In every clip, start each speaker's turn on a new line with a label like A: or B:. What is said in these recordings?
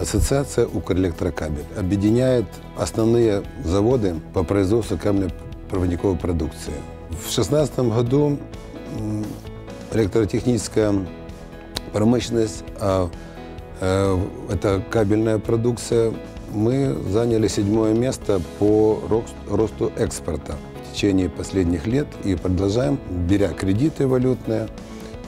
A: Ассоциация «Укрэлектрокабель» объединяет основные заводы по производству кабельно-проводниковой продукции. В 2016 году электротехническая промышленность, а э, это кабельная продукция, мы заняли седьмое место по рост- росту экспорта в течение последних лет и продолжаем, беря кредиты валютные,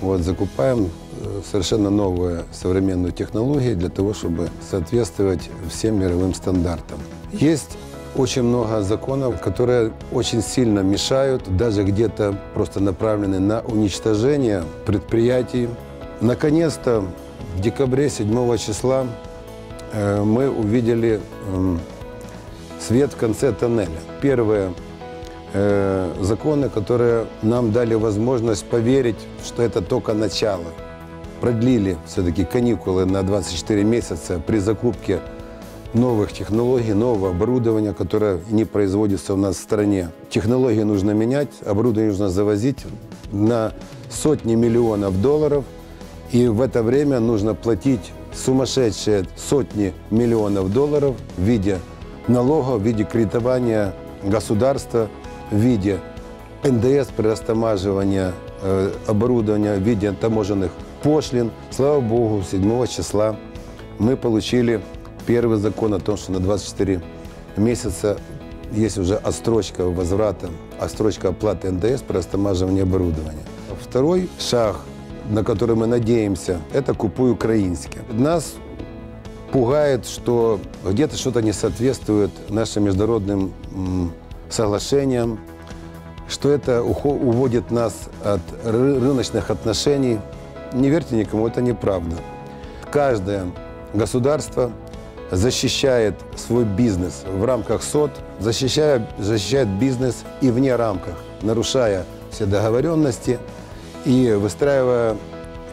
A: вот, закупаем э, совершенно новые современные технологии для того, чтобы соответствовать всем мировым стандартам. Есть очень много законов, которые очень сильно мешают, даже где-то просто направлены на уничтожение предприятий. Наконец-то в декабре 7 числа э, мы увидели м, свет в конце тоннеля. Первые э, законы, которые нам дали возможность поверить, что это только начало. Продлили все-таки каникулы на 24 месяца при закупке новых технологий, нового оборудования, которое не производится у нас в стране. Технологии нужно менять, оборудование нужно завозить на сотни миллионов долларов, и в это время нужно платить сумасшедшие сотни миллионов долларов в виде налогов, в виде кредитования государства, в виде НДС при растамаживании оборудования, в виде таможенных пошлин. Слава Богу, 7 числа мы получили первый закон о том, что на 24 месяца есть уже отстрочка возврата, отстрочка оплаты НДС при растамаживании оборудования. Второй шаг, на который мы надеемся, это «Купуй украинское». Нас пугает, что где-то что-то не соответствует нашим международным соглашениям, что это уводит нас от ры- рыночных отношений. Не верьте никому, это неправда. Каждое государство защищает свой бизнес в рамках СОД, защищая, защищает бизнес и вне рамках, нарушая все договоренности и выстраивая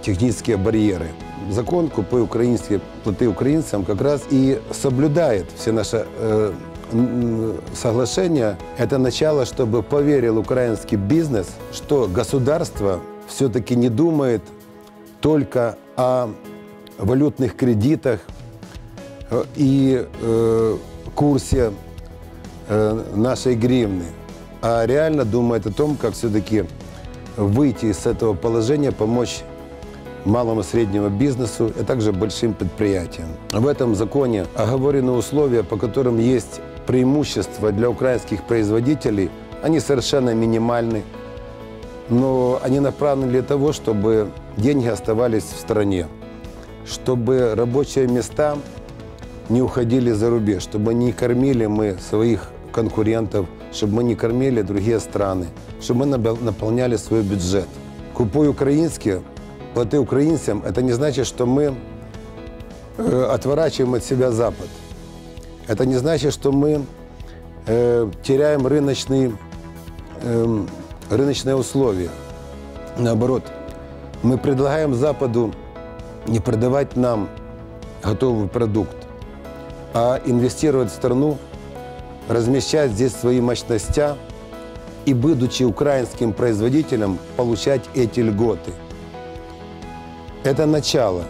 A: технические барьеры. Закон «Купи украинские, плати украинцам» как раз и соблюдает все наши э, м, соглашения. Это начало, чтобы поверил украинский бизнес, что государство все-таки не думает только о валютных кредитах э, и э, курсе э, нашей гривны, а реально думает о том, как все-таки выйти из этого положения, помочь малому и среднему бизнесу, а также большим предприятиям. В этом законе оговорены условия, по которым есть преимущества для украинских производителей. Они совершенно минимальны, но они направлены для того, чтобы деньги оставались в стране, чтобы рабочие места не уходили за рубеж, чтобы не кормили мы своих конкурентов, чтобы мы не кормили другие страны, чтобы мы наполняли свой бюджет. Купуй украинские, плати украинцам, это не значит, что мы э, отворачиваем от себя Запад. Это не значит, что мы э, теряем рыночный, эм, рыночные условия. Наоборот, мы предлагаем Западу не продавать нам готовый продукт, а инвестировать в страну, размещать здесь свои мощности и, будучи украинским производителем, получать эти льготы. Это начало.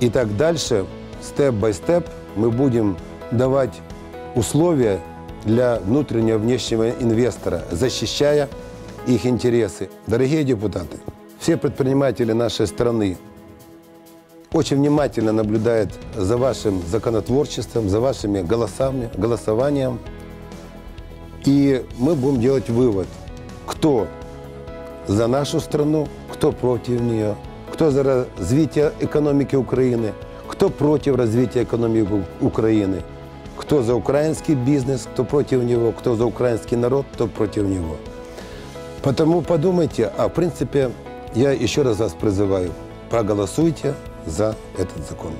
A: И так дальше, степ-бай-степ, мы будем давать условия для внутреннего и внешнего инвестора, защищая их интересы. Дорогие депутаты, все предприниматели нашей страны очень внимательно наблюдают за вашим законотворчеством, за вашими голосами, голосованием. И мы будем делать вывод, кто за нашу страну, кто против нее, кто за развитие экономики Украины, кто против развития экономики Украины, кто за украинский бизнес, кто против него, кто за украинский народ, кто против него. Потому подумайте, а в принципе, я еще раз вас призываю, проголосуйте за этот закон.